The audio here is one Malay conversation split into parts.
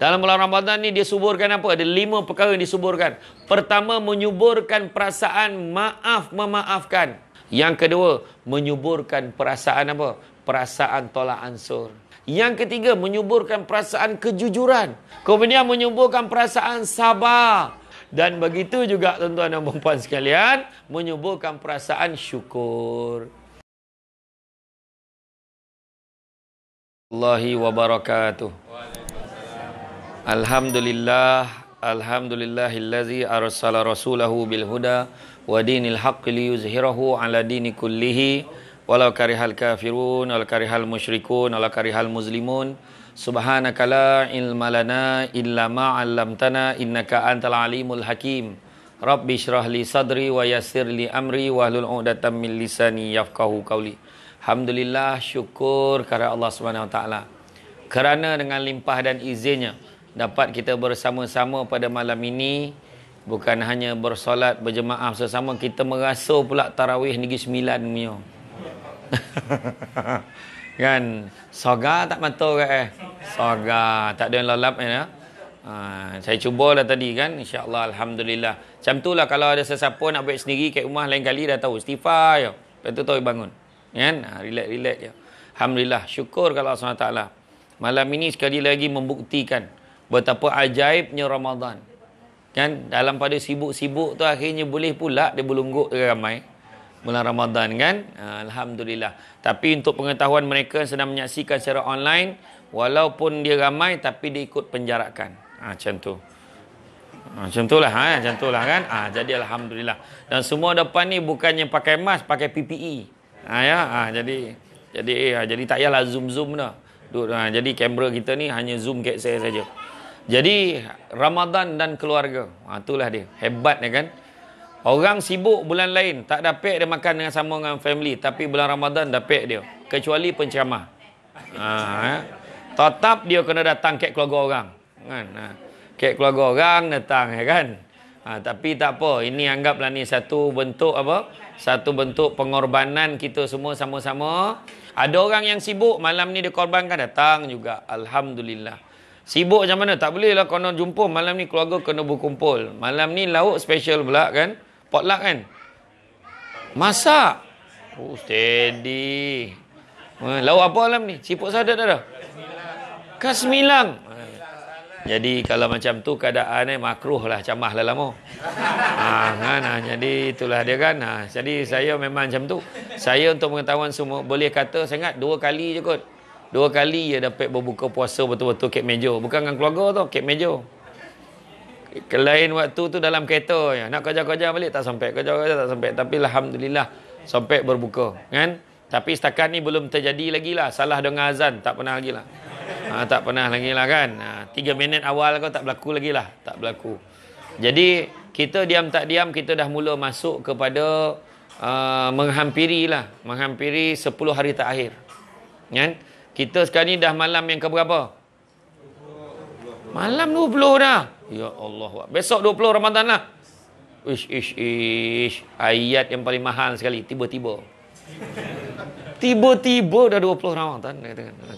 Dalam bulan Ramadan ni dia suburkan apa? Ada lima perkara yang disuburkan. Pertama, menyuburkan perasaan maaf memaafkan. Yang kedua, menyuburkan perasaan apa? Perasaan tolak ansur. Yang ketiga, menyuburkan perasaan kejujuran. Kemudian menyuburkan perasaan sabar. Dan begitu juga tuan-tuan dan puan sekalian, menyuburkan perasaan syukur. Allahi wa barakatuh. Alhamdulillah Alhamdulillahillazi arsala rasulahu bil huda wa dinil haqqi liyuzhirahu ala dini kullihi. Walau karihal kafirun walau karihal musyrikun walau karihal muslimun. Subhanaka la ilma lana illa ma 'allamtana innaka antal alimul hakim. Rabbi shrah li sadri wa yassir li amri wa hlul 'udatam min lisani yafqahu qawli. Alhamdulillah syukur kepada Allah Subhanahu wa taala. Kerana dengan limpah dan izinnya dapat kita bersama-sama pada malam ini. Bukan hanya bersolat berjemaah bersama kita merasa pula tarawih negeri sembilan punya. Kan? Soga tak mata ke eh? Soga. Tak ada yang lalap ya ha, saya cubalah tadi kan? Insyaallah alhamdulillah. Macam itulah kalau ada sesiapa nak buat sendiri kat rumah lain kali dah tahu. Istighfar ya lepas tu tahu bangun. Kan? Ha, relax relax je. Alhamdulillah. Syukur kalau Allah SWT malam ini sekali lagi membuktikan betapa ajaibnya Ramadan. Kan dalam pada sibuk-sibuk tu akhirnya boleh pula dia berlungguk ramai bulan Ramadan kan. Ha, Alhamdulillah. Tapi untuk pengetahuan mereka yang sedang menyaksikan secara online walaupun dia ramai tapi dia ikut penjarakan. Ha, macam tu. Ha, macam tu lah. Ha, macam tu lah kan. Ha, jadi Alhamdulillah. Dan semua depan ni bukannya pakai mask, pakai PPE. Ha, ya? ha, jadi jadi ha, jadi tak payahlah zoom-zoom dah. Ha, jadi kamera kita ni hanya zoom kat saya saja. Jadi Ramadan dan keluarga. Ha, itulah dia. Hebat ya kan. Orang sibuk bulan lain. Tak dapat dia makan dengan sama dengan family. Tapi bulan Ramadan dapat dia. Kecuali penceramah. Ha, ya. Tetap dia kena datang ke keluarga orang. Kan? Ha. Ke keluarga orang datang ya kan. Ha, tapi tak apa. Ini anggaplah ni satu bentuk apa? Satu bentuk pengorbanan kita semua sama-sama. Ada orang yang sibuk malam ni dia korbankan datang juga. Alhamdulillah. Sibuk macam mana? Tak boleh lah konon jumpa. Malam ni keluarga kena berkumpul. Malam ni lauk special pula kan? Potluck kan? Masak. Oh, steady. Ha, lauk apa malam ni? Siput sadat dah dah? Kasmilang. Jadi kalau macam tu keadaan eh, makruh lah camah lah lama. Ha, kan, ha, jadi itulah dia kan. Ha, jadi saya memang macam tu. Saya untuk pengetahuan semua boleh kata sangat dua kali je kot. Dua kali dia dapat berbuka puasa betul-betul kek meja. Bukan dengan keluarga tu, kek meja. Kelain waktu tu dalam kereta ya. Nak kerja-kerja balik tak sampai. Kerja-kerja tak sampai. Tapi Alhamdulillah sampai berbuka. Kan? Tapi setakat ni belum terjadi lagi lah. Salah dengan azan. Tak pernah lagi lah. Ha, tak pernah lagi lah kan. Ha, tiga minit awal kau tak berlaku lagi lah. Tak berlaku. Jadi kita diam tak diam kita dah mula masuk kepada uh, menghampiri lah. Menghampiri 10 hari terakhir. Kan? Kita sekarang ni dah malam yang keberapa? Malam 20 dah. Ya Allah. Besok 20 Ramadan lah. Ish, ish, ish. Ayat yang paling mahal sekali. Tiba-tiba. Tiba-tiba dah 20 Ramadan.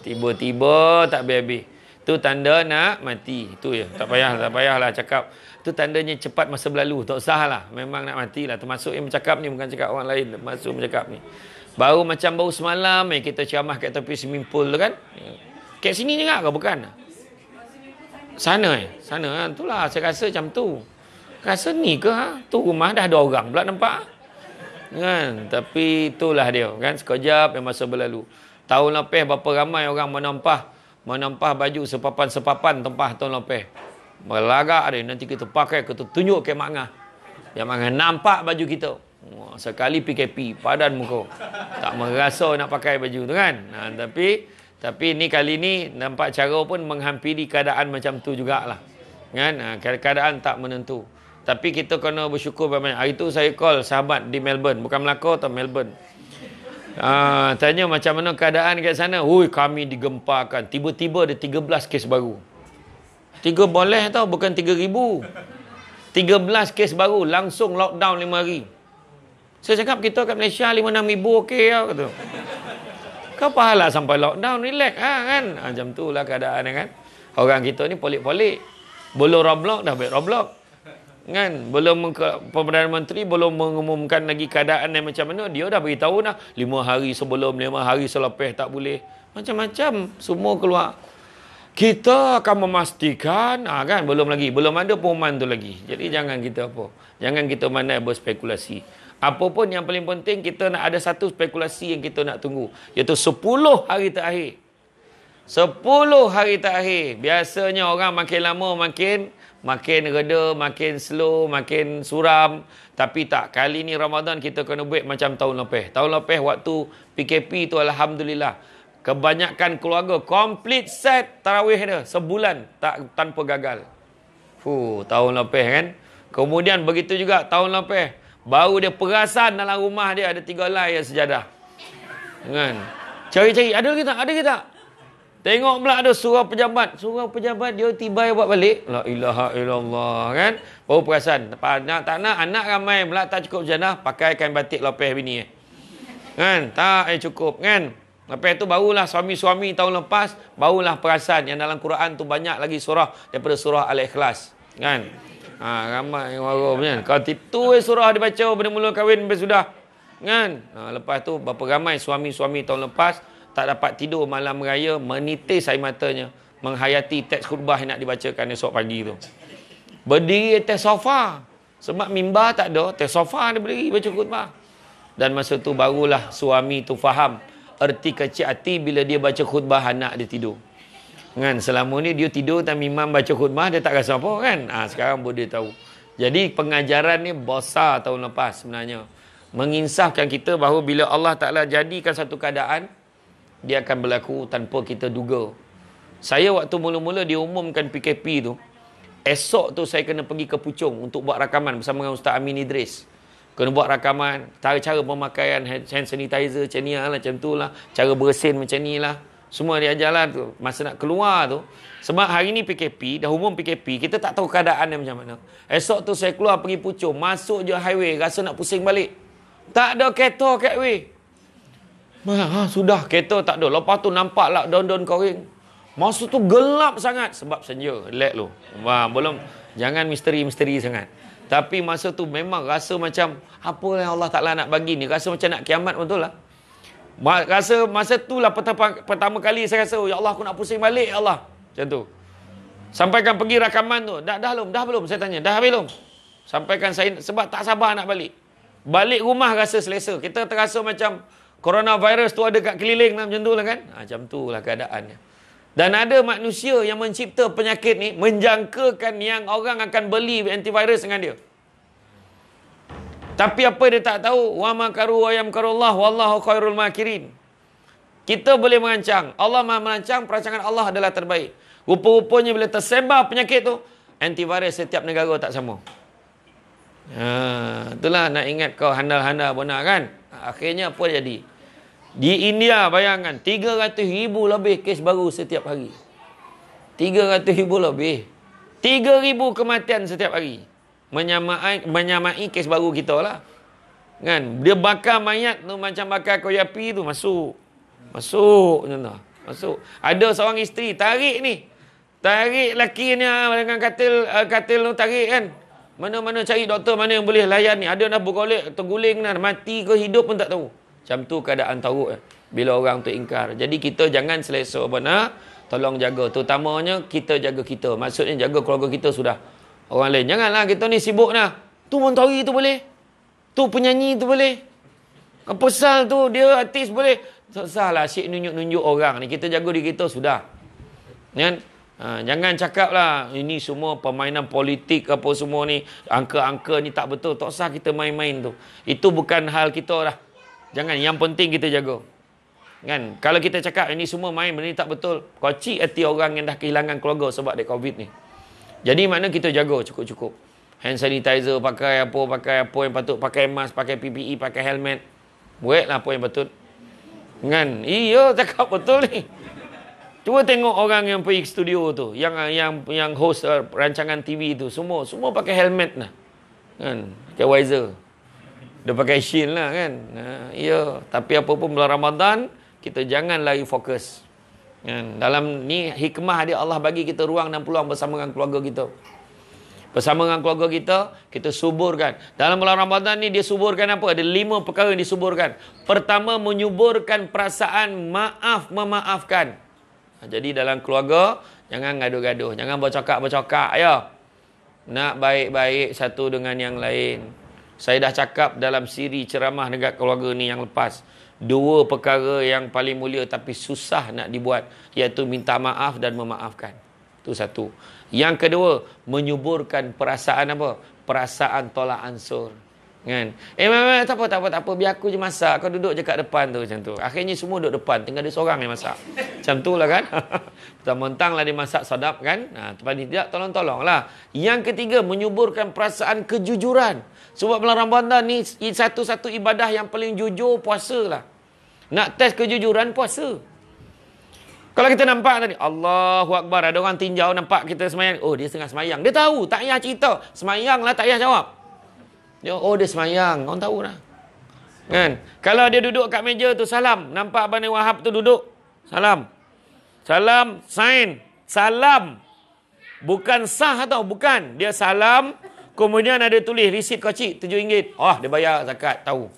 Tiba-tiba tak habis-habis. Itu tanda nak mati. Itu ya. Tak payah, tak payahlah cakap. Itu tandanya cepat masa berlalu. Tak usah lah. Memang nak mati lah. Termasuk yang bercakap ni. Bukan cakap orang lain. Termasuk bercakap ni. Baru macam baru semalam yang kita ceramah kat tepi swimming pool tu kan. Kat sini juga ke bukan? Sana eh? Sana kan? Itulah saya rasa macam tu. Rasa ni ke ha? Tu rumah dah ada orang pula nampak. Kan? Tapi itulah dia kan. Sekejap yang masa berlalu. Tahun lepas berapa ramai orang menampah. Menampah baju sepapan-sepapan tempah tahun lepas. Melagak dia. Nanti kita pakai, kita tunjuk ke makna. Yang mana nampak baju kita. Wah, sekali PKP padan muka. Tak merasa nak pakai baju tu kan. Ha, tapi tapi ni kali ni nampak cara pun menghampiri keadaan macam tu jugalah. Kan? Ha, keadaan tak menentu. Tapi kita kena bersyukur banyak. Hari tu saya call sahabat di Melbourne, bukan Melaka atau Melbourne. Ha, tanya macam mana keadaan kat sana. Hui, kami digempakan. Tiba-tiba ada 13 kes baru. Tiga boleh tau, bukan 3,000. 13 kes baru, langsung lockdown 5 hari. Saya cakap kita kat Malaysia 5-6 ribu okey lah kata. Kau pahala sampai lockdown, relax ha, kan? Ha, macam tu lah keadaan kan. Orang kita ni polik-polik. Belum Roblox dah baik Roblox. Kan? Belum Perdana Menteri belum mengumumkan lagi keadaan yang macam mana. Dia dah beritahu dah. Lima hari sebelum, lima hari selepas tak boleh. Macam-macam. Semua keluar. Kita akan memastikan, ah kan belum lagi, belum ada pengumuman tu lagi. Jadi jangan kita apa? Jangan kita mana berspekulasi. Apa pun yang paling penting kita nak ada satu spekulasi yang kita nak tunggu, iaitu 10 hari terakhir. 10 hari terakhir. Biasanya orang makin lama makin makin reda, makin slow, makin suram. Tapi tak, kali ni Ramadan kita kena buat macam tahun lepas. Tahun lepas waktu PKP tu Alhamdulillah kebanyakan keluarga komplit set tarawih dia sebulan tak tanpa gagal. Fu, tahun lepas kan. Kemudian begitu juga tahun lepas baru dia perasan dalam rumah dia ada tiga layar sejadah. Kan? Cari-cari ada lagi tak? Ada lagi tak? Tengok pula ada surah pejabat. Surah pejabat dia tiba buat balik. La ilaha illallah kan. Baru perasan. Nak, tak nak anak ramai pula tak cukup sejadah. Pakai kain batik lopeh bini. Eh. Kan? Tak eh cukup kan. Lepas itu barulah suami-suami tahun lepas barulah perasan yang dalam Quran tu banyak lagi surah daripada surah Al-Ikhlas. Kan? Ha, ramai yang warum kan. Kalau eh, surah dibaca pada mula kahwin sampai sudah. Kan? Ha, lepas tu berapa ramai suami-suami tahun lepas tak dapat tidur malam raya menitis air matanya menghayati teks khutbah yang nak dibacakan esok pagi tu. Berdiri atas sofa. Sebab mimbar tak ada, atas sofa dia berdiri baca khutbah. Dan masa tu barulah suami tu faham erti kecil hati bila dia baca khutbah anak dia tidur. Kan selama ni dia tidur dan imam baca khutbah dia tak rasa apa kan? Ha, sekarang boleh tahu. Jadi pengajaran ni besar tahun lepas sebenarnya. Menginsafkan kita bahawa bila Allah Taala jadikan satu keadaan dia akan berlaku tanpa kita duga. Saya waktu mula-mula diumumkan PKP tu, esok tu saya kena pergi ke Puchong untuk buat rakaman bersama dengan Ustaz Amin Idris kena buat rakaman cara-cara pemakaian hand sanitizer macam ni lah macam tu lah cara bersin macam ni lah semua dia ajar lah tu masa nak keluar tu. Sebab hari ni PKP dah umum PKP kita tak tahu keadaan dia macam mana. Esok tu saya keluar pergi pucung masuk je highway rasa nak pusing balik. Tak ada kereta kat way. Ha, sudah kereta tak ada. Lepas tu nampak lah daun-daun koring masa tu gelap sangat. Sebab senja let lu. Wah, belum. Jangan misteri-misteri sangat. Tapi masa tu memang rasa macam apa yang Allah Ta'ala nak bagi ni. Rasa macam nak kiamat betul lah. Rasa masa tu lah pertama, pertama kali saya rasa, Ya Allah aku nak pusing balik Ya Allah. Macam tu. Sampaikan pergi rakaman tu. Dah, dah belum? Dah belum? Saya tanya. Dah belum? Sampaikan saya sebab tak sabar nak balik. Balik rumah rasa selesa. Kita terasa macam coronavirus tu ada kat keliling lah, macam tu lah kan. Ha, macam tu lah keadaannya. Dan ada manusia yang mencipta penyakit ni menjangkakan yang orang akan beli antivirus dengan dia. Tapi apa dia tak tahu? Wa makaru wa yamkarullah wallahu khairul makirin. Kita boleh merancang. Allah Maha merancang, perancangan Allah adalah terbaik. Rupa-rupanya bila tersebar penyakit tu, antivirus setiap negara tak sama. Ha, itulah nak ingat kau handal-handal benar kan? Akhirnya apa jadi? Di India bayangkan 300 ribu lebih kes baru setiap hari. 300 ribu lebih. 3 ribu kematian setiap hari. Menyamai, menyamai kes baru kita lah. Kan? Dia bakar mayat tu macam bakar koyak api tu masuk. Masuk. Masuk. Ada seorang isteri tarik ni. Tarik laki ni ah, dengan katil uh, katil tu tarik kan. Mana-mana cari doktor mana yang boleh layan ni. Ada dah bergolek, terguling dah. Mati ke hidup pun tak tahu. Macam tu keadaan teruk eh, bila orang tu ingkar. Jadi kita jangan selesa benar. Tolong jaga. Terutamanya kita jaga kita. Maksudnya jaga keluarga kita sudah. Orang lain. Janganlah kita ni sibuk lah. Tu mentori tu boleh. Tu penyanyi tu boleh. Apa sal tu dia artis boleh. Tak salah asyik nunjuk-nunjuk orang ni. Kita jaga diri kita sudah. Kan? Ha, jangan cakap lah ini semua permainan politik apa semua ni. Angka-angka ni tak betul. Tak usah kita main-main tu. Itu bukan hal kita lah. Jangan yang penting kita jaga. Kan? Kalau kita cakap ini semua main benda ni tak betul, kocik hati orang yang dah kehilangan keluarga sebab dia Covid ni. Jadi mana kita jaga cukup-cukup. Hand sanitizer pakai apa, pakai apa yang patut, pakai mask, pakai PPE, pakai helmet. Buatlah apa yang betul. Kan? Iya, cakap betul ni. Cuba tengok orang yang pergi studio tu, yang yang yang host uh, rancangan TV tu, semua semua pakai helmet lah. Kan? Pakai visor. Dia pakai shield lah kan. Ha, ya. Tapi apa pun bulan Ramadan, kita jangan lagi fokus. Kan? Dalam ni hikmah dia Allah bagi kita ruang dan peluang bersama dengan keluarga kita. Bersama dengan keluarga kita, kita suburkan. Dalam bulan Ramadan ni dia suburkan apa? Ada lima perkara yang disuburkan. Pertama, menyuburkan perasaan maaf memaafkan. Ha, jadi dalam keluarga, jangan gaduh-gaduh. Jangan bercakap-bercakap. Ya. Nak baik-baik satu dengan yang lain. Saya dah cakap dalam siri ceramah dekat keluarga ni yang lepas. Dua perkara yang paling mulia tapi susah nak dibuat. Iaitu minta maaf dan memaafkan. Itu satu. Yang kedua, menyuburkan perasaan apa? Perasaan tolak ansur. Kan? Eh, memang tak apa, tak apa, tak apa. Biar aku je masak. Kau duduk je kat depan tu macam tu. Akhirnya semua duduk depan. Tinggal dia seorang yang masak. Macam tu lah kan. Mentang-mentang lah dia masak sadap kan. Ha, tempat ni tidak, tolong-tolong lah. Yang ketiga, menyuburkan perasaan kejujuran. Sebab bulan Ramadan ni, satu-satu ibadah yang paling jujur, puasa lah. Nak test kejujuran, puasa. Kalau kita nampak tadi, Allahu Akbar, ada orang tinjau nampak kita semayang. Oh, dia tengah semayang. Dia tahu, tak payah cerita. Semayang lah, tak payah jawab. Dia, oh, dia semayang. Orang tahu lah. Kan? Kalau dia duduk kat meja tu, salam. Nampak Abang Wahab tu duduk. Salam. Salam, sign. Salam. Bukan sah atau bukan. Dia salam. Kemudian ada tulis, risit kocik, RM7. Oh, dia bayar zakat, tahu.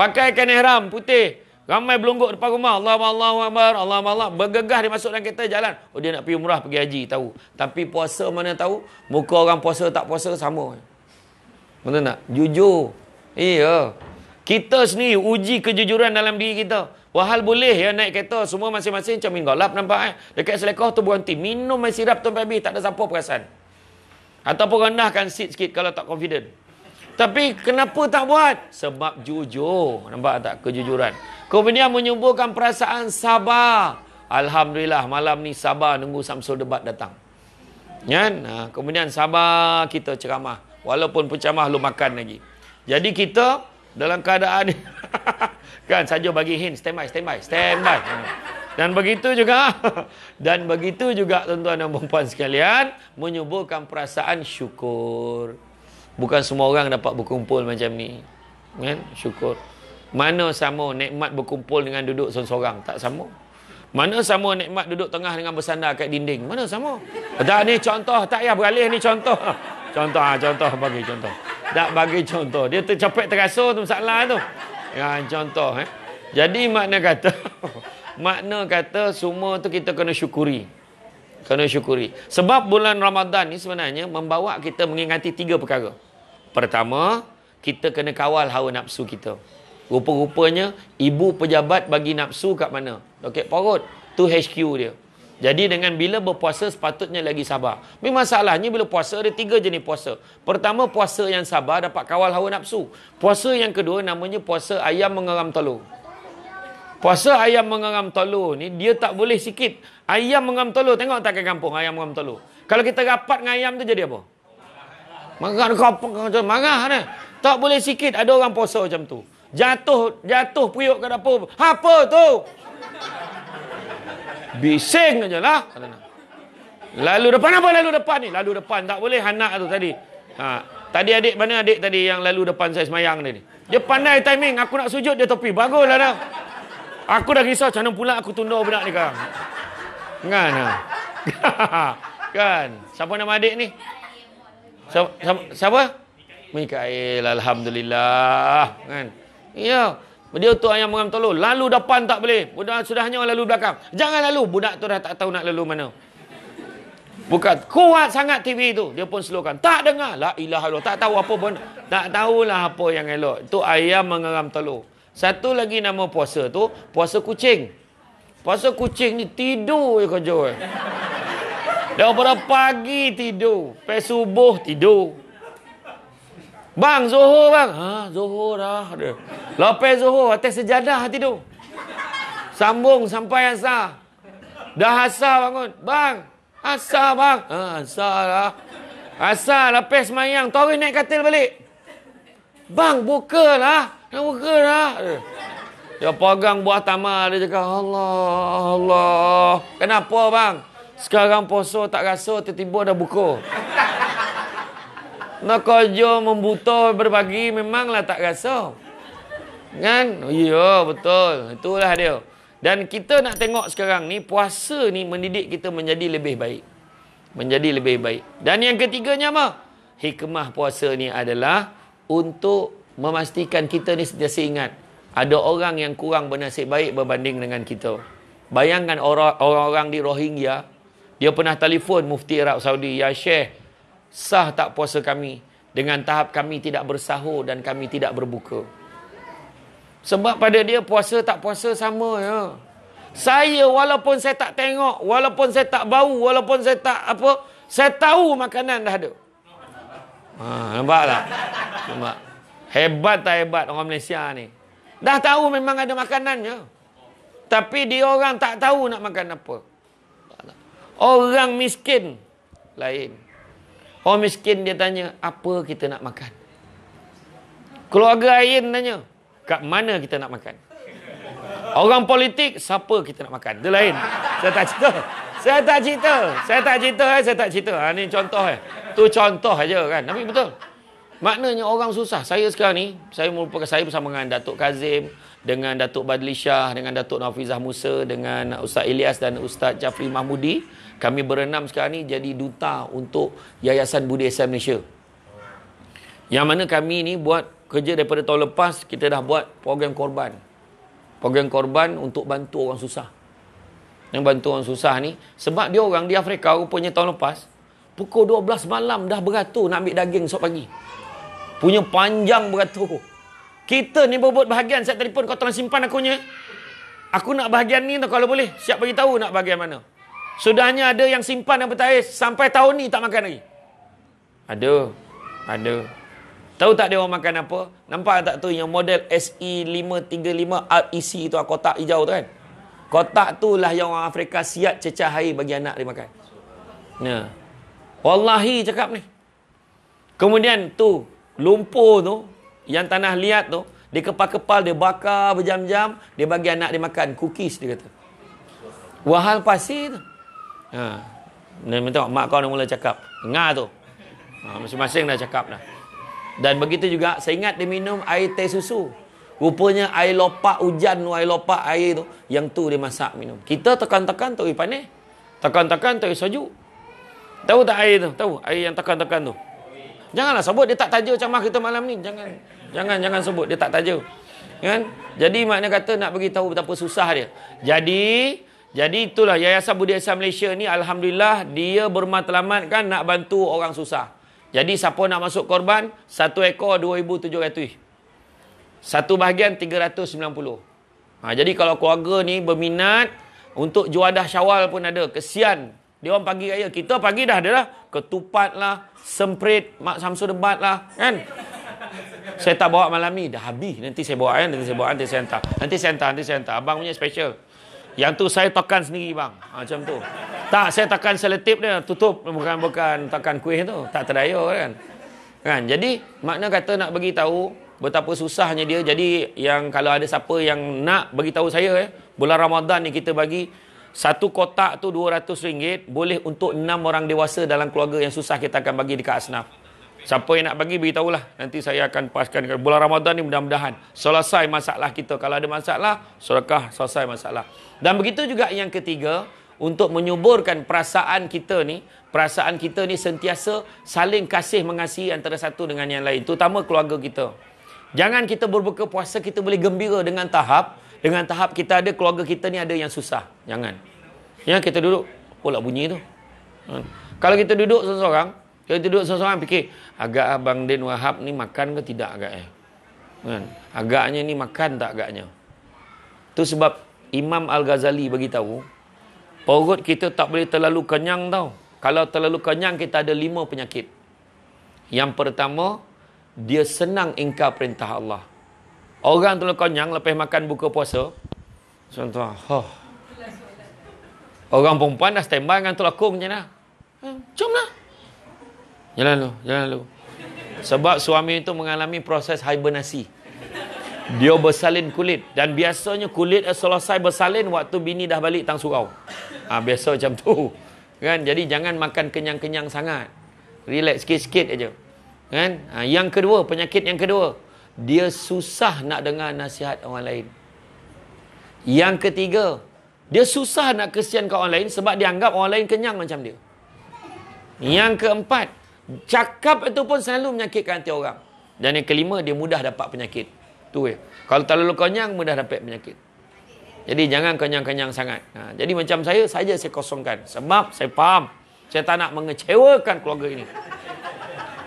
Pakaikan ihram putih. Ramai belungguk depan rumah. Allah Allah Akbar. Allah Allah. Bergegah dia masuk dalam kereta jalan. Oh dia nak pergi umrah, pergi haji. Tahu. Tapi puasa mana tahu? Muka orang puasa tak puasa sama. Betul tak? Jujur. Iya. Kita sendiri uji kejujuran dalam diri kita. Wahal boleh ya naik kereta. Semua masing-masing macam minggau lap nampak eh. Dekat selekoh tu berhenti. Minum air sirap tu habis. Tak ada siapa perasan. Ataupun rendahkan seat sikit kalau tak confident. Tapi kenapa tak buat? Sebab jujur. Nampak tak kejujuran? Kemudian menyuburkan perasaan sabar. Alhamdulillah malam ni sabar nunggu Samsul debat datang. Kan? Ha, kemudian sabar kita ceramah. Walaupun pencamah lu makan lagi. Jadi kita dalam keadaan kan saja bagi hint. Stand by, stand by, stand by. Ha. Dan begitu juga. Dan begitu juga tuan-tuan dan puan sekalian. Menyuburkan perasaan syukur. Bukan semua orang dapat berkumpul macam ni. Kan? Syukur. Mana sama nikmat berkumpul dengan duduk seorang-seorang? Tak sama. Mana sama nikmat duduk tengah dengan bersandar kat dinding? Mana sama? Tak ni contoh. Tak payah beralih ni contoh. Contoh, ha, contoh. Bagi contoh. Tak bagi contoh. Dia tercapek terasa tu masalah tu. Ya, contoh. Eh. Jadi makna kata, makna kata semua tu kita kena syukuri. Kena syukuri. Sebab bulan Ramadan ni sebenarnya membawa kita mengingati tiga perkara. Pertama, kita kena kawal hawa nafsu kita. Rupa-rupanya, ibu pejabat bagi nafsu kat mana? Loket perut. Tu HQ dia. Jadi dengan bila berpuasa sepatutnya lagi sabar. Tapi masalahnya bila puasa ada tiga jenis puasa. Pertama puasa yang sabar dapat kawal hawa nafsu. Puasa yang kedua namanya puasa ayam mengeram telur. Puasa ayam mengeram telur ni dia tak boleh sikit. Ayam mengeram telur tengok tak ke kampung ayam mengeram telur. Kalau kita rapat dengan ayam tu jadi apa? Marah macam marah ni. Tak boleh sikit ada orang puasa macam tu. Jatuh jatuh puyuk ke dapur. Apa tu? Bising aja lah. Lalu depan apa lalu depan ni? Lalu depan tak boleh anak tu tadi. Ha, tadi adik mana adik tadi yang lalu depan saya semayang tadi. Dia pandai timing. Aku nak sujud dia topi. Baguslah dah. Aku dah risau macam pula aku tunda budak ni sekarang. Kan? Ha? kan? Siapa nama adik ni? Siapa? siapa? Mikael. Alhamdulillah. Kan? Ya. Dia tu ayam mengambil telur. Lalu depan tak boleh. Budak sudah hanya lalu belakang. Jangan lalu. Budak tu dah tak tahu nak lalu mana. Bukan. Kuat sangat TV tu. Dia pun slowkan. Tak dengar. La ilaha Allah. Tak tahu apa pun. Tak tahulah apa yang elok. Itu ayam mengeram telur. Satu lagi nama puasa tu. Puasa kucing. Puasa kucing ni tidur je kerja. Eh. Daripada pagi tidur. Sampai subuh tidur. Bang, Zuhur bang. Ha, dah. Ada. Lepas Zuhur, atas sejadah tidur. Sambung sampai asar. Dah asar bangun. Bang, asar bang. Ha, asar lah. Asar lepas semayang. Tori naik katil balik. Bang, buka lah. Nak buka lah. Dia pegang buah tamar. Dia cakap, Allah, Allah. Kenapa bang? Sekarang poso tak rasa tiba-tiba dah buka. Nak kerja membuta berbagi memanglah tak rasa. Kan? Ya, betul. Itulah dia. Dan kita nak tengok sekarang ni puasa ni mendidik kita menjadi lebih baik. Menjadi lebih baik. Dan yang ketiganya apa? Hikmah puasa ni adalah untuk memastikan kita ni sentiasa ingat ada orang yang kurang bernasib baik berbanding dengan kita. Bayangkan orang-orang di Rohingya, dia pernah telefon mufti Arab Saudi, "Ya Syekh, sah tak puasa kami dengan tahap kami tidak bersahur dan kami tidak berbuka?" Sebab pada dia puasa tak puasa sama ya. Saya walaupun saya tak tengok, walaupun saya tak bau, walaupun saya tak apa, saya tahu makanan dah ada. Ha, nampak tak? Nampak. Hebat tak hebat orang Malaysia ni. Dah tahu memang ada makanannya. Tapi dia orang tak tahu nak makan apa. Orang miskin lain. Orang miskin dia tanya, apa kita nak makan? Keluarga Ain tanya, kat mana kita nak makan? Orang politik, siapa kita nak makan? Dia lain. Saya tak cerita. Saya tak cerita. Saya tak cerita. Eh. Saya tak cerita. Ha, ni contoh. Eh. Tu contoh aja kan. Tapi betul. Maknanya orang susah. Saya sekarang ni, saya merupakan saya bersama dengan Datuk Kazim, dengan Datuk Badli Shah, dengan Datuk Nafizah Musa, dengan Ustaz Ilyas dan Ustaz Jafri Mahmudi. Kami berenam sekarang ni jadi duta untuk Yayasan Budi Islam Malaysia. Yang mana kami ni buat kerja daripada tahun lepas, kita dah buat program korban. Program korban untuk bantu orang susah. Yang bantu orang susah ni, sebab dia orang di Afrika rupanya tahun lepas, pukul 12 malam dah beratur nak ambil daging esok pagi punya panjang beratur. Kita ni berbut bahagian saya telefon kau tolong simpan akunya. Aku nak bahagian ni kalau boleh. Siap bagi tahu nak bahagian mana. Sudahnya ada yang simpan yang bertais sampai tahun ni tak makan lagi. Ada. Ada. Tahu tak dia orang makan apa? Nampak tak tu yang model SE535 REC tu kotak hijau tu kan? Kotak tu lah yang orang Afrika siap cecah air bagi anak dia makan. Nah. Wallahi cakap ni. Kemudian tu lumpur tu yang tanah liat tu dia kepal-kepal dia bakar berjam-jam dia bagi anak dia makan cookies dia kata. Wahal pasir tu. Ha. Ni minta mak kau dah mula cakap ngah tu. Ha, masing-masing dah cakap dah. Dan begitu juga saya ingat dia minum air teh susu. Rupanya air lopak hujan air lopak air tu yang tu dia masak minum. Kita tekan-tekan tu panas. Tekan-tekan tu sejuk. Tahu tak air tu? Tahu air yang tekan-tekan tu Janganlah sebut dia tak taja macam kita malam ni. Jangan. Jangan jangan sebut dia tak taja. Kan? Jadi makna kata nak bagi tahu betapa susah dia. Jadi jadi itulah Yayasan Budi Malaysia ni alhamdulillah dia bermatlamat kan nak bantu orang susah. Jadi siapa nak masuk korban satu ekor 2700. Satu bahagian 390. Ha, jadi kalau keluarga ni berminat untuk juadah Syawal pun ada. Kesian dia orang pagi raya. Kita pagi dah ada lah. Ketupat lah. Semprit. Mak Samsu debat lah. Kan? Saya tak bawa malam ni. Dah habis. Nanti saya bawa kan. Nanti saya bawa. Nanti saya hantar. Nanti saya hantar. Nanti saya hantar. Abang punya special. Yang tu saya tekan sendiri bang. Ha, macam tu. Tak, saya tekan seletip dia. Tutup. Bukan bukan tekan kuih tu. Tak terdaya kan. Kan? Jadi, makna kata nak bagi tahu betapa susahnya dia. Jadi, yang kalau ada siapa yang nak bagi tahu saya eh, bulan Ramadan ni kita bagi satu kotak tu RM200 boleh untuk enam orang dewasa dalam keluarga yang susah kita akan bagi dekat asnaf. Siapa yang nak bagi beritahulah. Nanti saya akan paskan bulan Ramadan ni mudah-mudahan selesai masalah kita. Kalau ada masalah, sedekah selesai masalah. Dan begitu juga yang ketiga untuk menyuburkan perasaan kita ni, perasaan kita ni sentiasa saling kasih mengasihi antara satu dengan yang lain, terutama keluarga kita. Jangan kita berbuka puasa kita boleh gembira dengan tahap dengan tahap kita ada keluarga kita ni ada yang susah. Jangan. Ya kita duduk pula bunyi tu. Ha. Kalau kita duduk seseorang, kita duduk seseorang fikir, agak abang Din Wahab ni makan ke tidak agak eh? Kan? Agaknya ni makan tak agaknya? Tu sebab Imam Al-Ghazali bagi tahu, perut kita tak boleh terlalu kenyang tau. Kalau terlalu kenyang kita ada lima penyakit. Yang pertama, dia senang ingkar perintah Allah. Orang tu kenyang lepas makan buka puasa. Contoh, oh. Orang perempuan dah standby dengan telekung macam? Hmm, jom lah. Jalan lu, jalan lu. Sebab suami itu mengalami proses hibernasi. Dia bersalin kulit. Dan biasanya kulit selesai bersalin waktu bini dah balik tang surau. Ha, biasa macam tu. Kan? Jadi jangan makan kenyang-kenyang sangat. Relax sikit-sikit aja. Kan? Ha, yang kedua, penyakit yang kedua dia susah nak dengar nasihat orang lain. Yang ketiga, dia susah nak kesian ke orang lain sebab dia anggap orang lain kenyang macam dia. Yang keempat, cakap itu pun selalu menyakitkan hati orang. Dan yang kelima, dia mudah dapat penyakit. Tu ya. Kalau terlalu kenyang, mudah dapat penyakit. Jadi jangan kenyang-kenyang sangat. Ha, jadi macam saya, saja saya kosongkan. Sebab saya faham. Saya tak nak mengecewakan keluarga ini.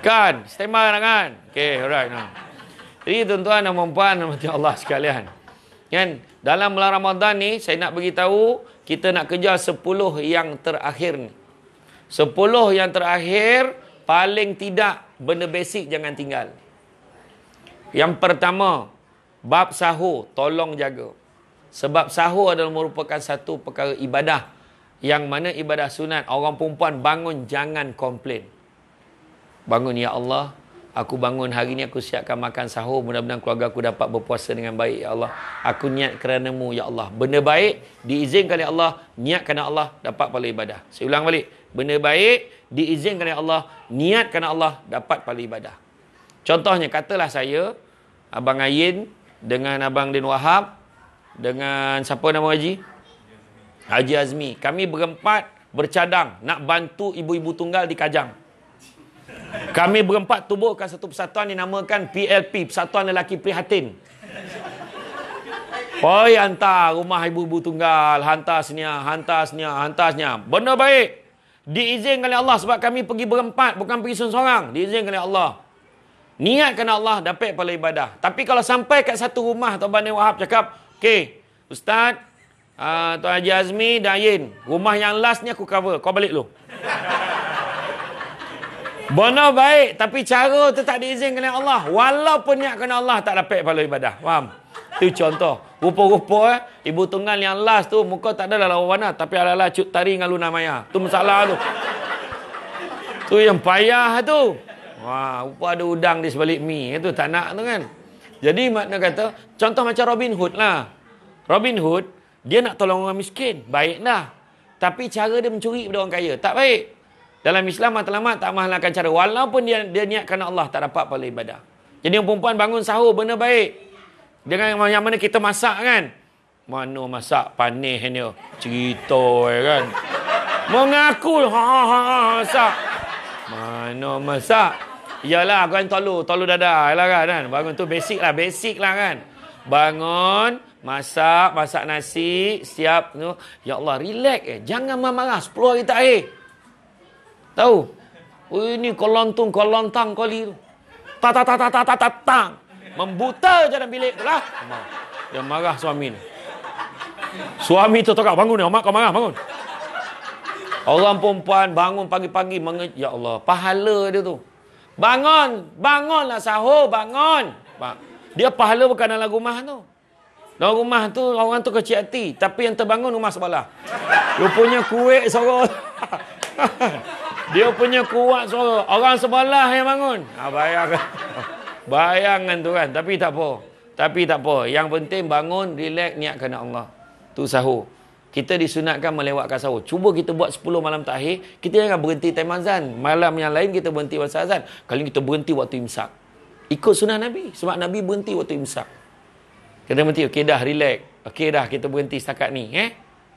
Kan? Standby lah kan? Okay, alright. Nah. Jadi tuan-tuan dan puan mati Allah sekalian. Kan? Dalam bulan Ramadan ni, saya nak beritahu, kita nak kejar 10 yang terakhir ni. 10 yang terakhir, paling tidak benda basic jangan tinggal. Yang pertama, bab sahur, tolong jaga. Sebab sahur adalah merupakan satu perkara ibadah. Yang mana ibadah sunat, orang perempuan bangun jangan komplain. Bangun, Ya Allah, aku bangun hari ni aku siapkan makan sahur. Mudah-mudahan keluarga aku dapat berpuasa dengan baik, Ya Allah. Aku niat kerana-Mu, Ya Allah. Benda baik, diizinkan oleh Allah, niat kerana Allah, dapat pahala ibadah. Saya ulang balik. Benda baik, diizinkan oleh Allah, niat kerana Allah, dapat pahala ibadah. Contohnya, katalah saya, Abang Ayin dengan Abang Din Wahab, dengan siapa nama Haji? Haji Azmi. Kami berempat bercadang nak bantu ibu-ibu tunggal di Kajang. Kami berempat tubuhkan satu persatuan dinamakan PLP, Persatuan Lelaki Prihatin. Oi, hantar rumah ibu-ibu tunggal, hantar sini, hantar sini, hantar sini. Benda baik. Diizinkan oleh Allah sebab kami pergi berempat, bukan pergi seorang-seorang. Diizinkan oleh Allah. Niatkan Allah dapat pahala ibadah. Tapi kalau sampai kat satu rumah, Tuan Bani Wahab cakap, Okey, Ustaz, uh, Tuan Haji Azmi dan Ayin, rumah yang last ni aku cover. Kau balik dulu. Benar baik, tapi cara tu tak diizinkan oleh Allah. Walaupun niat kena Allah, tak dapat pahala ibadah. Faham? Itu contoh. Rupa-rupa eh, ibu tunggal yang last tu, muka tak ada dalam warna, tapi ala-ala cut tari dengan Luna Maya. Tu masalah tu. Tu yang payah tu. Wah, rupa ada udang di sebalik mi. Itu tak nak tu kan. Jadi makna kata, contoh macam Robin Hood lah. Robin Hood, dia nak tolong orang miskin. Baik dah. Tapi cara dia mencuri pada orang kaya. Tak baik. Dalam Islam, matlamat tak mahalkan cara. Walaupun dia dia niat kerana Allah, tak dapat pahala ibadah. Jadi yang perempuan bangun sahur, benda baik. Dengan yang mana kita masak kan. Mana masak panih ni. Cerita ya kan. Mengaku. Ha, ha, ha, masak. Mana masak. Iyalah, kau yang tolu, tolu dada lah kan, kan. Bangun tu basic lah, basic lah kan. Bangun, masak, masak nasi, siap tu. Ya Allah, relax eh. Jangan marah-marah 10 hari tak air. Tahu? Oh, ini kolontung, kolontang kali tu. Ta ta ta ta ta ta ta ta. Membuta je dalam bilik tu lah. Yang marah suami ni. Suami tu tak bangun ni. Mak kau marah, bangun. Orang perempuan bangun pagi-pagi. Ya Allah, pahala dia tu. Bangun, bangunlah sahur, bangun. Dia pahala bukan dalam rumah tu. Dalam rumah tu orang tu kecil hati, tapi yang terbangun rumah sebelah. Dia punya kuat suara. Dia punya kuat suara. Orang sebelah yang bangun. Ha, bayang. Bayangan tu kan, tapi tak apa. Tapi tak apa. Yang penting bangun, relax, niat kerana Allah. Tu sahur. Kita disunatkan melewatkan sahur. Cuba kita buat 10 malam terakhir. Kita jangan berhenti time azan. Malam yang lain kita berhenti waktu azan. Kali kita berhenti waktu imsak. Ikut sunnah Nabi. Sebab Nabi berhenti waktu imsak. Kita berhenti. Okey dah relax. Okey dah kita berhenti setakat ni. Eh?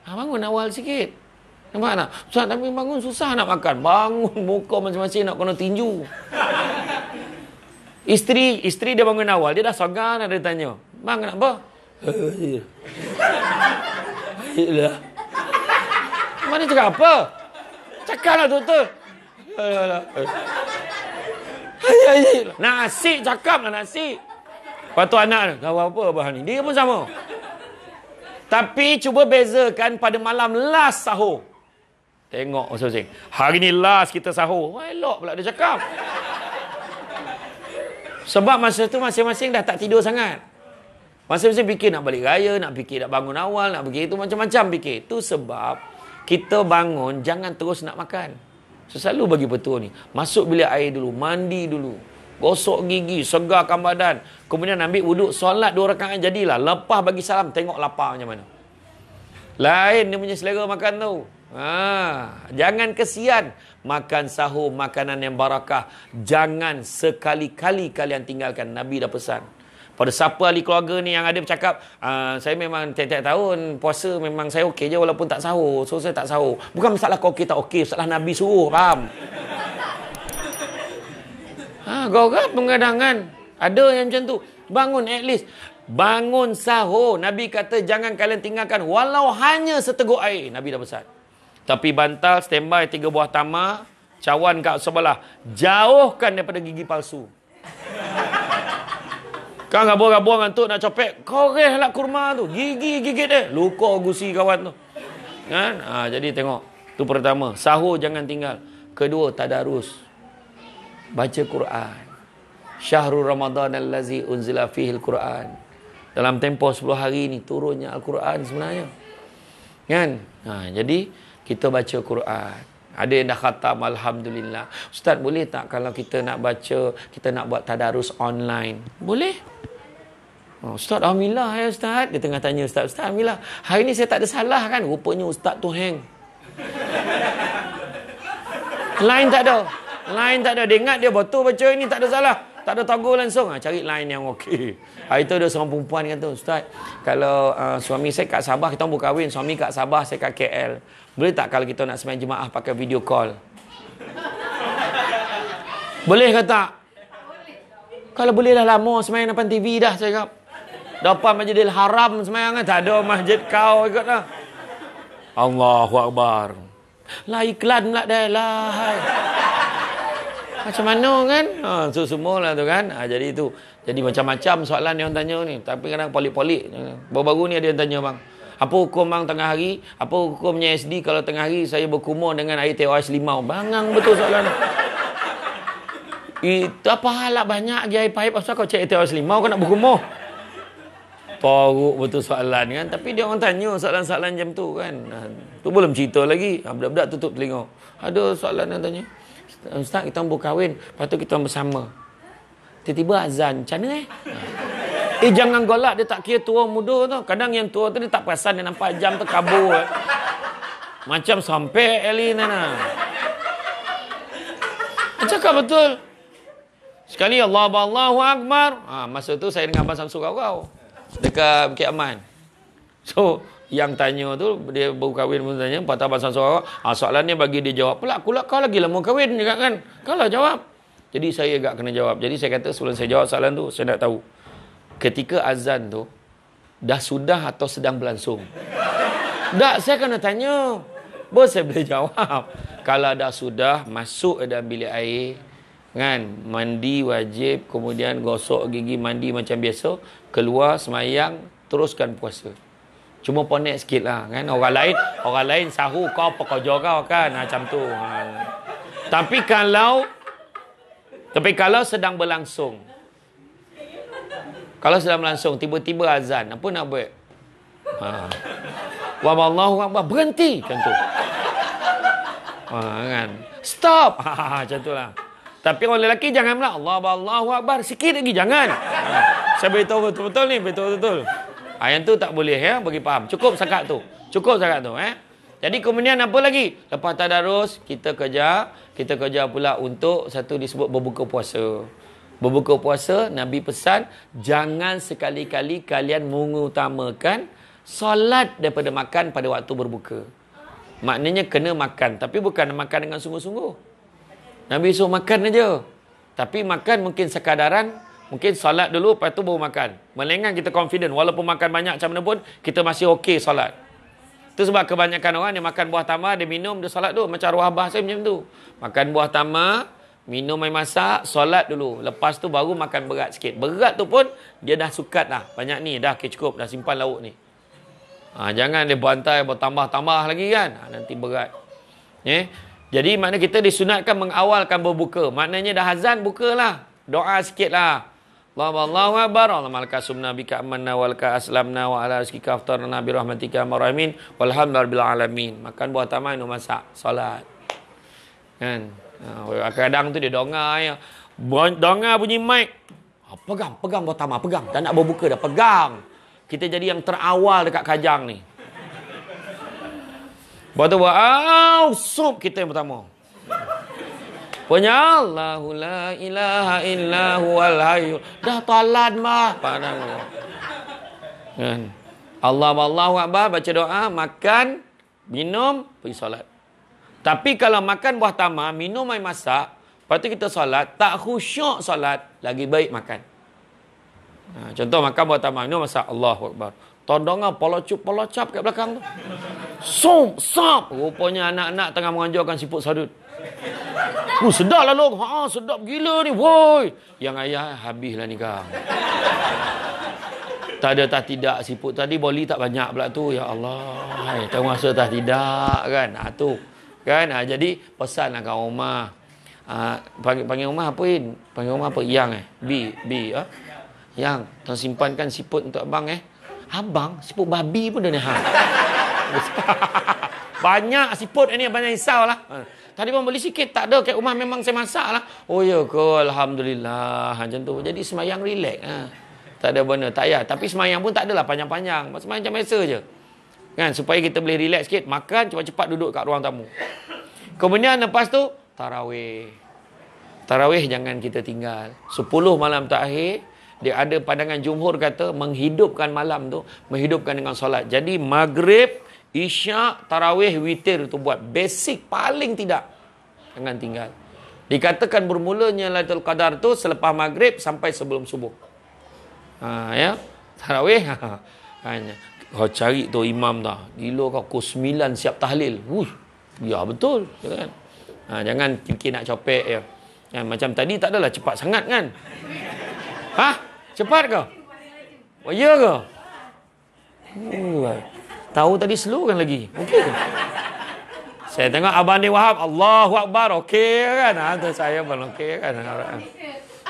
Ha, bangun awal sikit. Nampak tak? Ustaz Nabi bangun susah nak makan. Bangun muka macam-macam nak kena tinju. Isteri isteri dia bangun awal. Dia dah sogan ada tanya. Bang kenapa? Baiklah. Mana cakap apa? Cakaplah doktor. Nasi cakap lah nasi. Lepas tu anak dia, kau apa abah ni? Dia pun sama. Tapi cuba bezakan pada malam last sahur. Tengok masing-masing. Hari ni last kita sahur. Wah elok pula dia cakap. Sebab masa tu masing-masing dah tak tidur sangat. Masing-masing fikir nak balik raya, nak fikir nak bangun awal, nak fikir itu macam-macam fikir. Itu sebab kita bangun jangan terus nak makan. Selalu bagi petua ni. Masuk bilik air dulu, mandi dulu. Gosok gigi, segarkan badan. Kemudian ambil wuduk, solat dua rakaat jadilah. Lepas bagi salam, tengok lapar macam mana. Lain dia punya selera makan tu. Ha, jangan kesian makan sahur makanan yang barakah. Jangan sekali-kali kalian tinggalkan. Nabi dah pesan. Pada siapa ahli keluarga ni yang ada bercakap, uh, saya memang tiap-tiap tahun puasa memang saya okey je walaupun tak sahur. So saya tak sahur. Bukan masalah kau okey tak okey, masalah Nabi suruh, faham? Ha, kau pengadangan. Ada yang macam tu. Bangun at least. Bangun sahur. Nabi kata jangan kalian tinggalkan walau hanya seteguk air. Nabi dah pesan. Tapi bantal standby tiga buah tamar. Cawan kat sebelah. Jauhkan daripada gigi palsu. Kau gabung-gabung ngantuk nak copek. Koreh lah kurma tu. Gigi gigit dia. Luka gusi kawan tu. Kan? Ha, jadi tengok. Tu pertama. Sahur jangan tinggal. Kedua, tadarus. Baca Quran. Syahrul Ramadan allazi unzila fihi al-Quran. Dalam tempoh 10 hari ni turunnya Al-Quran sebenarnya. Kan? Ha, jadi kita baca Quran. Ada yang dah khatam Alhamdulillah. Ustaz boleh tak kalau kita nak baca, kita nak buat tadarus online? Boleh. Oh, Ustaz Alhamdulillah ya Ustaz. Dia tengah tanya Ustaz, Ustaz Alhamdulillah. Hari ni saya tak ada salah kan? Rupanya Ustaz tu hang. Lain tak ada. Lain tak ada. Dia ingat dia betul baca ini tak ada salah. Tak ada toggle langsung. Ha, cari line yang okey. Hari tu ada seorang perempuan kata, Ustaz, kalau uh, suami saya kat Sabah, kita mau kahwin. Suami kat Sabah, saya kat KL. Boleh tak kalau kita nak semain jemaah pakai video call? Boleh ke tak? Kalau boleh dah lama semain depan TV dah saya cakap. Depan masjidil haram semayang. Tak ada masjid kau ikut lah. Allahu Akbar. Lah iklan pula dah lah. Macam mana kan? Ha, so semua lah tu kan. Ha, jadi itu. Jadi macam-macam soalan yang tanya ni. Tapi kadang polik-polik. Baru-baru ni ada yang tanya bang. Apa hukum bang tengah hari? Apa hukumnya SD kalau tengah hari saya berkumur dengan air TOS limau? Bangang betul soalan. Itu apa hal lah banyak je air pahit pasal kau cek TOS limau kau nak berkumur? Teruk betul soalan kan. Tapi dia orang tanya soalan-soalan macam tu kan. Ha, tu belum cerita lagi. Ha, budak-budak tutup telinga. Ada soalan yang tanya. Ustaz kita mau kahwin. Lepas tu kita bersama. Tiba-tiba azan. Macam mana eh? Eh jangan golak dia tak kira tua muda tu. Kadang yang tua tu dia tak perasan dia nampak jam tu kabur. Macam sampai Eli nana. Cakap betul. Sekali Allah Allahu Akbar. Ha, masa tu saya dengan Abang Samsul kau dekat Bukit Aman. So, yang tanya tu, dia baru kahwin pun tanya, Pak Abang Samsul ha, soalan ni bagi dia jawab. Pula, pula kau lagi lama kahwin juga kan? Kau lah jawab. Jadi saya agak kena jawab. Jadi saya kata sebelum saya jawab soalan tu, saya nak tahu. Ketika azan tu, dah sudah atau sedang berlangsung? Tak, saya kena tanya. Bos saya boleh jawab. Kalau dah sudah masuk dalam bilik air, kan mandi wajib kemudian gosok gigi mandi macam biasa keluar semayang teruskan puasa cuma ponek sikit lah kan orang lain orang lain sahur kau apa kau kan macam tu ha. tapi kalau tapi kalau sedang berlangsung kalau sedang berlangsung tiba-tiba azan apa nak buat ha. wa wallahu akbar berhenti macam tu ha, kan stop ha, macam tu lah tapi orang lelaki jangan pula Allah Allahu Akbar sikit lagi jangan. Ha. Saya beritahu betul-betul ni betul-betul. Ha, yang tu tak boleh ya bagi faham. Cukup sakat tu. Cukup sakat tu eh. Jadi kemudian apa lagi? Lepas tadarus kita kerja, kita kerja pula untuk satu disebut berbuka puasa. Berbuka puasa Nabi pesan jangan sekali-kali kalian mengutamakan solat daripada makan pada waktu berbuka. Maknanya kena makan tapi bukan makan dengan sungguh-sungguh. Nabi suruh makan aja. Tapi makan mungkin sekadaran, mungkin solat dulu lepas tu baru makan. Melengang kita confident walaupun makan banyak macam mana pun kita masih okey solat. Itu sebab kebanyakan orang yang makan buah tamar dia minum dia solat dulu macam arwah abah saya macam tu. Makan buah tamar, minum air masak, solat dulu. Lepas tu baru makan berat sikit. Berat tu pun dia dah sukat dah. Banyak ni dah okay, cukup dah simpan lauk ni. Ha, jangan dia bantai bertambah-tambah lagi kan. Ha, nanti berat. Eh? Jadi makna kita disunatkan mengawalkan berbuka. Maknanya dah azan bukalah. Doa sikitlah. Allah Allahu Akbar. Allah malaka sumna bika amanna walka aslamna wa ala rizkika aftarna bi rahmatika marhamin walhamdulillah alamin. Makan buah taman minum masak. Salat. Kan? Ha, kadang tu dia donga ya. Donga bunyi mic. Ha, pegang, pegang buah taman, pegang. Tak nak berbuka dah, pegang. Kita jadi yang terawal dekat kajang ni. Lepas tu buat, au, sup kita yang pertama. Punya Allahu la ilaha illa huwal hayyu. Dah talan mah padang. Kan? Allah Allahu Akbar baca doa, makan, minum, pergi solat. Tapi kalau makan buah tamar, minum air masak, lepas tu kita solat, tak khusyuk solat, lagi baik makan. Ha, contoh makan buah tamar, minum masak, Allahu Akbar. Tondongan polocup polocap kat belakang tu. Som, sap. Rupanya anak-anak tengah menganjurkan siput sadut. Uh, sedap lah long. Ha, sedap gila ni. Woi. Yang ayah habislah ni kau. Tak ada tak tidak siput tadi boli tak banyak pula tu. Ya Allah. Hai, tahu masa tak tidak kan. Ha, tu. Kan? Ha, jadi pesanlah kat rumah. Ha, panggil, panggil rumah apa in? Panggil rumah apa? Yang eh? B. B. Ha? Yang. Tuan simpankan siput untuk abang eh. Abang? Siput babi pun dah ni. Ha. banyak siput ni. Banyak risau lah. Ha. Tadi pun beli sikit. Tak ada. Kat rumah memang saya masak lah. Oh ya ke? Alhamdulillah. Macam tu. Jadi semayang relax. Ha. Tak ada benda. Tak payah. Tapi semayang pun tak adalah panjang-panjang. Semayang macam biasa je. Kan? Supaya kita boleh relax sikit. Makan cepat-cepat duduk kat ruang tamu. Kemudian lepas tu. Tarawih. Tarawih jangan kita tinggal. Sepuluh malam terakhir. Dia ada pandangan jumhur kata. Menghidupkan malam tu. Menghidupkan dengan solat. Jadi maghrib. Isyak, tarawih, witir tu buat. Basic paling tidak. Jangan tinggal. Dikatakan bermulanya Lailatul Qadar tu selepas maghrib sampai sebelum subuh. Ha, ya. Tarawih. Ha. Hanya. Kau cari tu imam dah. Gila kau pukul 9 siap tahlil. Wuih. Ya betul. Ya kan? Ha, jangan fikir nak copek ya. ya. Macam tadi tak adalah cepat sangat kan? Ha? Cepat kau? Oh, ya ke? Uh, Tahu tadi slow kan lagi. Okey ke? Saya tengok Abang Ni Wahab. Allahu Akbar. Okey kan? Ha, saya pun okey kan?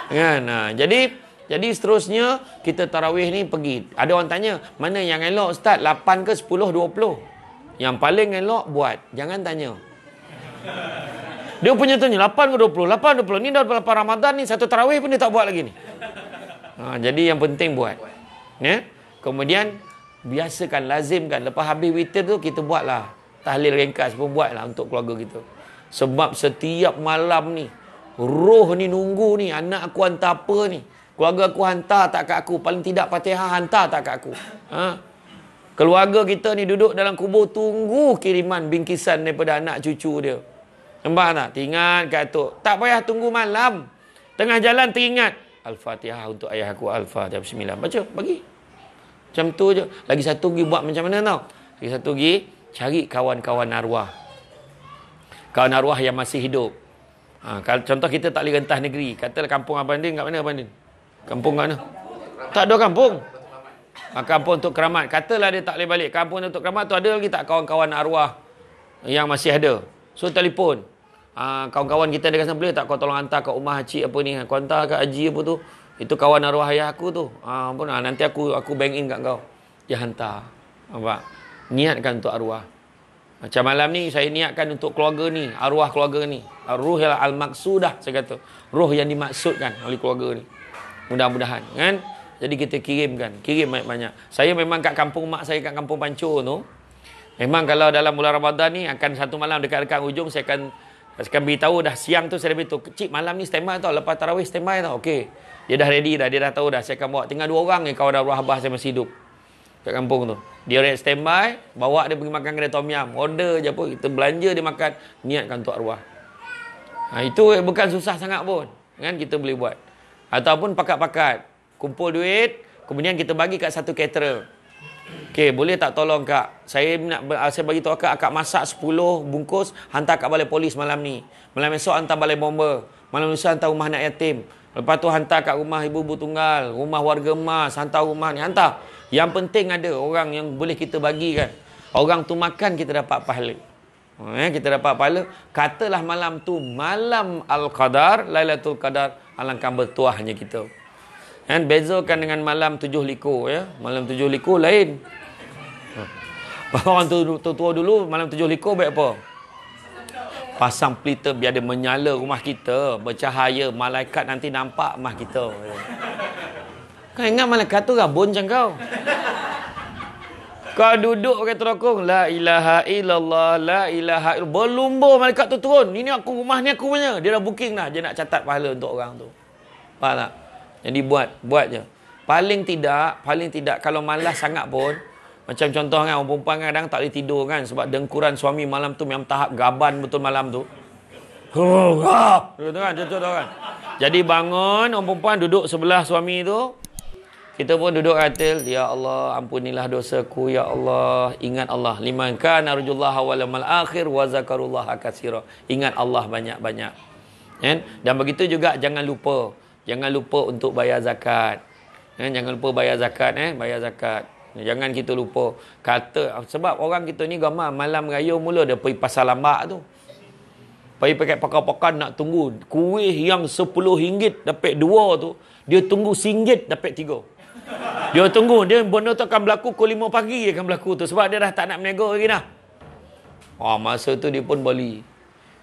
Kan? Ha, jadi, jadi seterusnya, kita tarawih ni pergi. Ada orang tanya, mana yang elok Ustaz? 8 ke 10, 20? Yang paling elok buat. Jangan tanya. Dia punya tanya, 8 ke 20? 8 20. Ni dah 8 Ramadan ni, satu tarawih pun dia tak buat lagi ni. Ha, jadi yang penting buat. Ya? Kemudian, biasakan lazimkan. Lepas habis witir tu kita buatlah. Tahlil ringkas pun buatlah untuk keluarga kita. Sebab setiap malam ni roh ni nunggu ni anak aku hantar apa ni? Keluarga aku hantar tak kat aku. Paling tidak Fatihah hantar tak kat aku. Ha? keluarga kita ni duduk dalam kubur tunggu kiriman bingkisan daripada anak cucu dia. Nampak tak? Teringat kat tak payah tunggu malam. Tengah jalan teringat. Al-Fatihah untuk ayah aku. Al-Fatihah bismillah. Baca bagi macam tu je. Lagi satu lagi buat macam mana tau? Lagi satu lagi, cari kawan-kawan arwah. Kawan arwah yang masih hidup. Ha, kalau, contoh kita tak boleh rentah negeri. Katalah kampung Abang Din, kat mana Abang Din? Kampung mana? Tak ada kampung. Ha, kampung untuk keramat. Katalah dia tak boleh balik. Kampung untuk keramat tu ada lagi tak kawan-kawan arwah yang masih ada? So, telefon. Ha, kawan-kawan kita dekat sana boleh tak kau tolong hantar kat rumah cik apa ni? Kau hantar kat haji apa tu? Itu kawan arwah ayah aku tu. Ha, pun, ha, nanti aku aku bank in kat kau. Dia hantar. Nampak? Niatkan untuk arwah. Macam malam ni saya niatkan untuk keluarga ni. Arwah keluarga ni. Ruh yang al-maksudah saya kata. Ruh yang dimaksudkan oleh keluarga ni. Mudah-mudahan. Kan? Jadi kita kirimkan. Kirim banyak-banyak. Saya memang kat kampung mak saya kat kampung Pancur tu. Memang kalau dalam bulan Ramadan ni akan satu malam dekat-dekat ujung saya akan saya akan beritahu dah siang tu saya dah beritahu. Cik malam ni standby tau. Lepas tarawih standby tau. Okey. Dia dah ready dah. Dia dah tahu dah. Saya akan bawa. Tinggal dua orang ni kawan arwah abah saya masih hidup. Kat kampung tu. Dia ready standby. Bawa dia pergi makan kedai tom yam. Order je apa. Kita belanja dia makan. Niatkan untuk arwah. Ha, itu bukan susah sangat pun. Kan kita boleh buat. Ataupun pakat-pakat. Kumpul duit. Kemudian kita bagi kat satu caterer. Okey, boleh tak tolong kak? Saya nak saya bagi tahu kak akak masak 10 bungkus hantar kat balai polis malam ni. Malam esok hantar balai bomba. Malam lusa hantar rumah anak yatim. Lepas tu hantar kat rumah ibu-ibu tunggal, rumah warga emas, hantar rumah ni, hantar. Yang penting ada orang yang boleh kita bagi kan. Orang tu makan kita dapat pahala. Eh, kita dapat pahala. Katalah malam tu malam Al-Qadar, Lailatul Qadar, alangkah bertuahnya kita. Kan bezakan dengan malam tujuh liku ya. Malam tujuh liku lain. Orang tu tua dulu malam tujuh liku baik apa? pasang pelita biar dia menyala rumah kita bercahaya malaikat nanti nampak rumah kita kau ingat malaikat tu rabun macam kau Kau duduk pakai terokong. La ilaha illallah. La ilaha illallah. Berlumbur malaikat tu turun. Ini aku rumah ni aku punya. Dia dah booking dah. Dia nak catat pahala untuk orang tu. Faham tak? Jadi buat. Buat je. Paling tidak. Paling tidak. Kalau malas sangat pun. Macam contoh kan. Orang perempuan kadang tak boleh tidur kan. Sebab dengkuran suami malam tu memang tahap gaban betul malam tu. Gitu kan? Contoh kan? Jadi bangun. Orang perempuan duduk sebelah suami tu. Kita pun duduk katil, ya Allah, ampunilah dosaku ya Allah. Ingat Allah, liman kana arjullaha wal yawmal akhir wa zakarullaha katsira. Ingat Allah banyak-banyak. Kan? Dan begitu juga jangan lupa, jangan lupa untuk bayar zakat. Kan? Jangan lupa bayar zakat eh, bayar zakat. Jangan kita lupa. Kata sebab orang kita ni gamar malam raya mula dia pergi pasar lambak tu. Pergi pakai pakan-pakan nak tunggu kuih yang RM10 dapat dua tu, dia tunggu RM1 dapat tiga. Dia tunggu. Dia benda tu akan berlaku pukul 5 pagi akan berlaku tu. Sebab dia dah tak nak menego lagi dah. Oh, masa tu dia pun balik.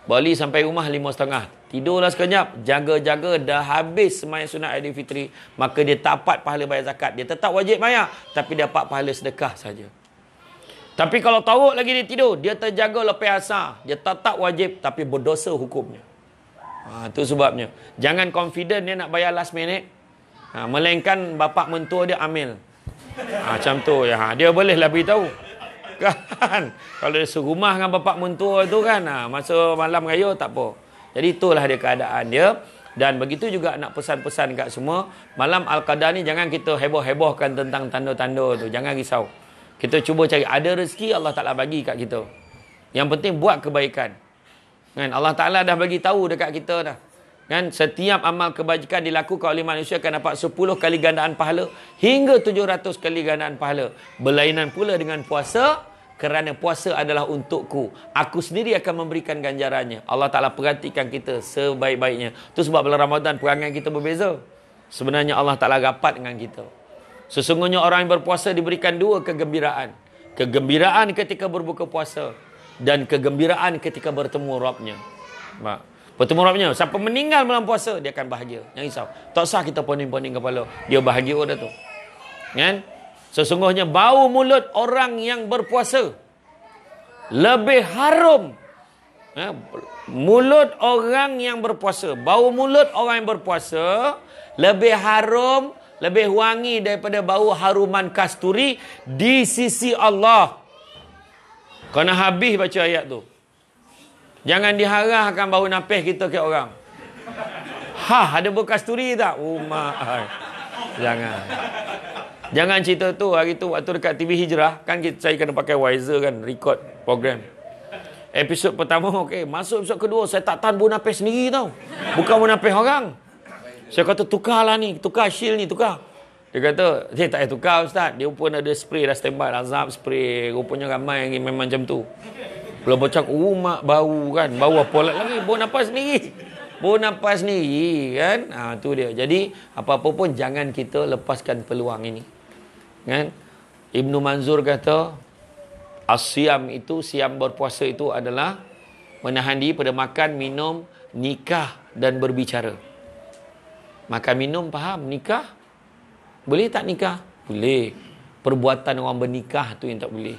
Balik sampai rumah lima setengah. Tidurlah sekejap. Jaga-jaga dah habis semayang sunat Aidil Fitri. Maka dia tak dapat pahala bayar zakat. Dia tetap wajib bayar. Tapi dia dapat pahala sedekah saja. Tapi kalau tahu lagi dia tidur, dia terjaga lepas asar. Dia tetap wajib tapi berdosa hukumnya. Ha, itu sebabnya. Jangan confident dia nak bayar last minute. Ha, melainkan bapa mentua dia amil. Ha, macam tu ya. Ha, dia boleh lah beritahu. Kan? Kalau dia serumah dengan bapa mentua tu kan, ha, masa malam raya tak apa. Jadi itulah dia keadaan dia. Dan begitu juga nak pesan-pesan kat semua, malam Al-Qadar ni jangan kita heboh-hebohkan tentang tanda-tanda tu. Jangan risau. Kita cuba cari ada rezeki Allah Taala bagi kat kita. Yang penting buat kebaikan. Kan Allah Taala dah bagi tahu dekat kita dah. Kan setiap amal kebajikan dilakukan oleh manusia akan dapat 10 kali gandaan pahala hingga 700 kali gandaan pahala. Berlainan pula dengan puasa kerana puasa adalah untukku. Aku sendiri akan memberikan ganjarannya. Allah Taala perhatikan kita sebaik-baiknya. Itu sebab bulan Ramadan perangai kita berbeza. Sebenarnya Allah Taala rapat dengan kita. Sesungguhnya orang yang berpuasa diberikan dua kegembiraan. Kegembiraan ketika berbuka puasa dan kegembiraan ketika bertemu Rabbnya. Mak. Bertemu Rabbnya. Siapa meninggal malam puasa, dia akan bahagia. Jangan risau. Tak sah kita poning-poning kepala. Dia bahagia dah tu. Kan? Sesungguhnya bau mulut orang yang berpuasa lebih harum. Ya, mulut orang yang berpuasa. Bau mulut orang yang berpuasa lebih harum, lebih wangi daripada bau haruman kasturi di sisi Allah. Kena habis baca ayat tu. Jangan diharahkan bau napis kita ke orang. Ha, ada bekas turi tak? Umar. Jangan. Jangan cerita tu hari tu waktu dekat TV Hijrah kan kita, saya kena pakai Wiser kan record program. Episod pertama okey, masuk episod kedua saya tak tahan bau napis sendiri tau. Bukan bau napis orang. Saya kata tukarlah ni, tukar shield ni, tukar. Dia kata, dia tak payah tukar ustaz. Dia pun ada spray dah standby, azab spray. Rupanya ramai yang memang macam tu. Kalau bocak rumah bau kan. Bau apa lagi? Bau nafas sendiri. Bau nafas sendiri kan. Ha, tu dia. Jadi apa-apa pun jangan kita lepaskan peluang ini. Kan? Ibnu Manzur kata asyam itu, siam berpuasa itu adalah menahan diri pada makan, minum, nikah dan berbicara. Makan, minum, faham? Nikah? Boleh tak nikah? Boleh. Perbuatan orang bernikah tu yang tak boleh.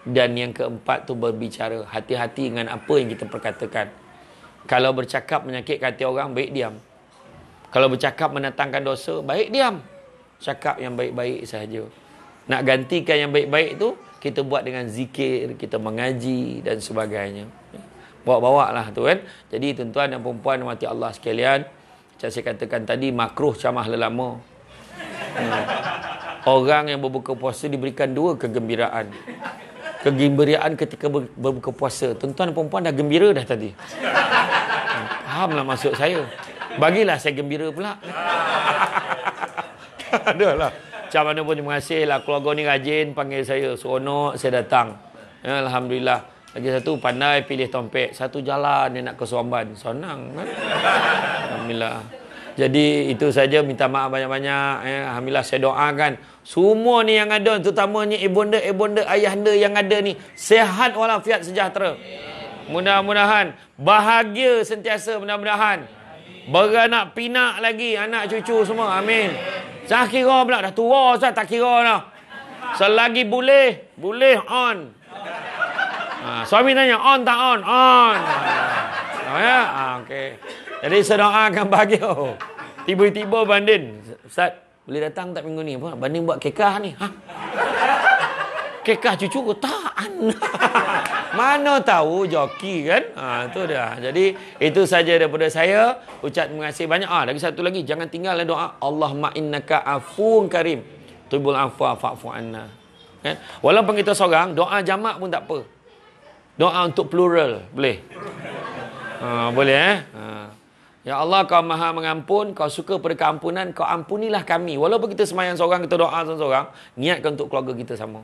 Dan yang keempat tu berbicara. Hati-hati dengan apa yang kita perkatakan. Kalau bercakap menyakitkan hati orang, baik diam. Kalau bercakap mendatangkan dosa, baik diam. Cakap yang baik-baik sahaja. Nak gantikan yang baik-baik tu, kita buat dengan zikir, kita mengaji dan sebagainya. Bawa-bawa lah tu kan. Jadi tuan-tuan dan perempuan mati Allah sekalian. Macam saya katakan tadi, makruh camah lelama. Hmm. Orang yang berbuka puasa diberikan dua kegembiraan kegembiraan ketika ber, berbuka puasa. Tuan-tuan dan perempuan dah gembira dah tadi. Hmm, fahamlah maksud saya. Bagilah saya gembira pula. Adalah. Macam mana pun terima kasih lah. Keluarga ni rajin panggil saya. Seronok saya datang. Ya, Alhamdulillah. Lagi satu pandai pilih tompek. Satu jalan dia nak ke Suamban. Senang kan? Alhamdulillah. Jadi itu saja minta maaf banyak-banyak eh. Alhamdulillah saya doakan semua ni yang ada terutamanya ibunda ibunda ayahanda yang ada ni sehat walafiat sejahtera. Mudah-mudahan bahagia sentiasa mudah-mudahan. Beranak pinak lagi anak cucu semua. Amin. Tak kira pula dah tua Ustaz tak kira dah. Selagi boleh, boleh on. Ha, suami tanya, on tak on? On. Ha, ya? Ha, okay. Jadi sedoakan bahagia. Tiba-tiba bandin. Ustaz, boleh datang tak minggu ni? Bandin buat kekah ni. Ha? Kekah cucu ku? Tak. Mana tahu joki kan? Ha, tu dia. Jadi itu saja daripada saya. Ucap terima kasih banyak. Ah, lagi satu lagi. Jangan tinggal doa. Allahumma innaka afun karim. Tubul afwa fa'fu anna. Kan? Walaupun kita seorang, doa jamak pun tak apa. Doa untuk plural. Boleh? Ha, boleh eh? Ha. Ya Allah kau maha mengampun, kau suka pada keampunan, kau ampunilah kami. Walaupun kita semayang seorang, kita doa seorang, niatkan untuk keluarga kita sama.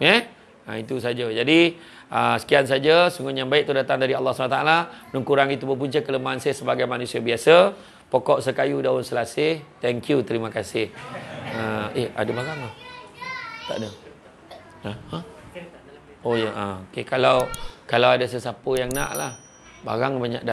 Ya? Yeah? Ha, itu saja. Jadi, uh, sekian saja. Sungguh yang baik itu datang dari Allah SWT. Mengkurang itu berpunca kelemahan saya sebagai manusia biasa. Pokok sekayu daun selasih. Thank you. Terima kasih. Uh, eh, ada barang tak? Tak ada. Ha? ha? Oh ya. Uh, okay. Kalau kalau ada sesiapa yang nak lah. Barang banyak dah.